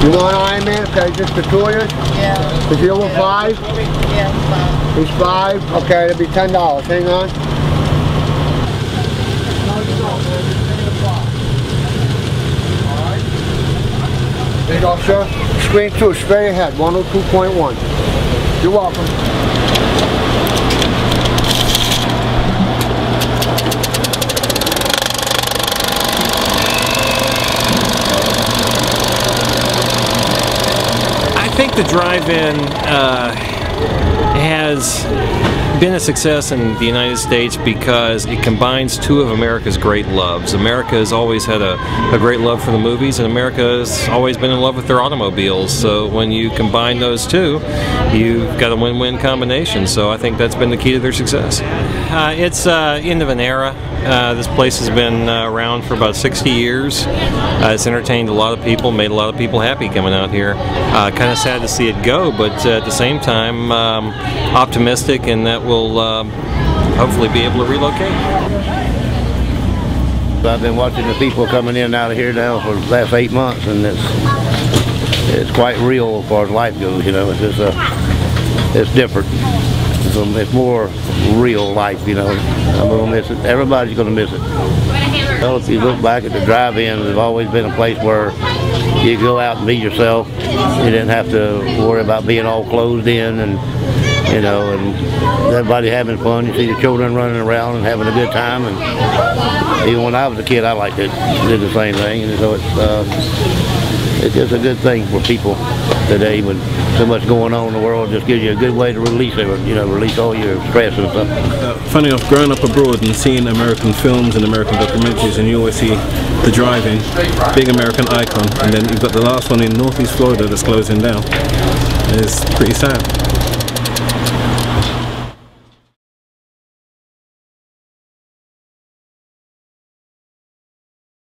You want Iron Man? Okay, just the two of you? Yeah. Is he over five? Yeah, fine. He's five? Okay, it'll be ten dollars. Hang on. There you go, sir. Screen two, straight ahead, 102.1. You're welcome. The drive-in uh, has been a success in the United States because it combines two of America's great loves. America has always had a, a great love for the movies, and America has always been in love with their automobiles. So when you combine those two, you've got a win-win combination. So I think that's been the key to their success. Uh, it's uh, end of an era. Uh, this place has been uh, around for about 60 years. Uh, it's entertained a lot of people, made a lot of people happy coming out here. Uh, kind of sad to see it go, but uh, at the same time, um, optimistic, and that will um, hopefully be able to relocate. I've been watching the people coming in and out of here now for the last eight months, and it's it's quite real as far as life goes. You know, it's just uh, it's different. It's, um, it's more real life. You know, I'm gonna miss it. Everybody's gonna miss it. Well, if you look back at the drive-in, it's always been a place where you go out and be yourself. You didn't have to worry about being all closed in and you know, and everybody having fun. You see the children running around and having a good time. And even when I was a kid, I liked it. Did the same thing, and so it's uh, it's just a good thing for people today with so much going on in the world. Just gives you a good way to release it, you know, release all your stress and stuff. Uh, funny enough, growing up abroad and seeing American films and American documentaries, and you always see the drive-in, big American icon, and then you've got the last one in Northeast Florida that's closing down. It's pretty sad.